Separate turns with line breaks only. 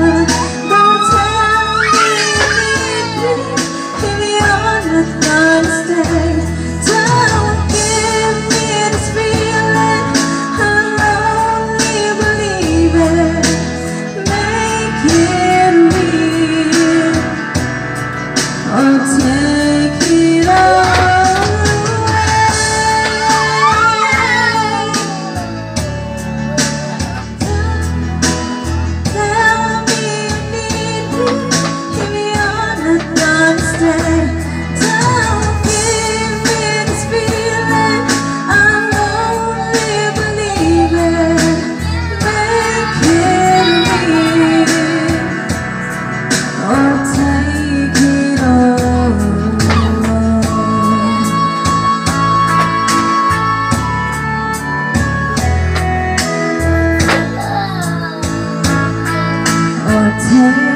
嗯 Take